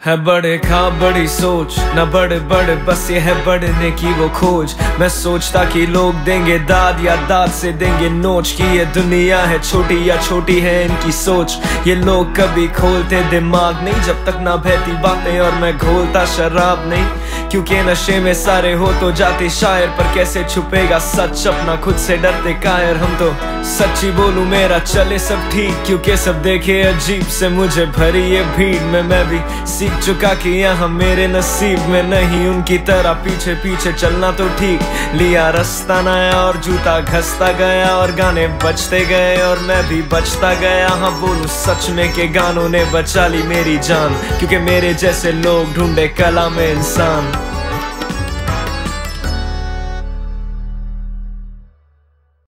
है बड़े खा बड़ी सोच, न बड़े बड़े, बस ये है बढ़ने की वो खोज। मैं सोचता कि लोग देंगे दाद या दाद से देंगे नोच कि ये दुनिया है छोटी या छोटी है इनकी सोच। ये लोग कभी खोलते दिमाग नहीं, जब तक ना बहती बातें और मैं घोलता शराब नहीं। क्योंकि नशे में सारे हो तो जाते शायर, पर कैसे छुपेगा सच? अपना खुद से डरते कायर हम तो सच्ची बोलू मेरा चले सब ठीक, क्योंकि सब देखे अजीब से मुझे भरी ये भीड़ में मैं भी सीख चुका कि यहाँ मेरे नसीब में नहीं, उनकी तरह पीछे पीछे चलना तो ठीक। लिया रास्ता नया और जूता घसता गया और गाने बचते गए और मैं भी बचता गया। हाँ बोलू सच में के गानों ने बचा ली मेरी जान, क्योंकि मेरे जैसे लोग ढूंढे कला में इंसान।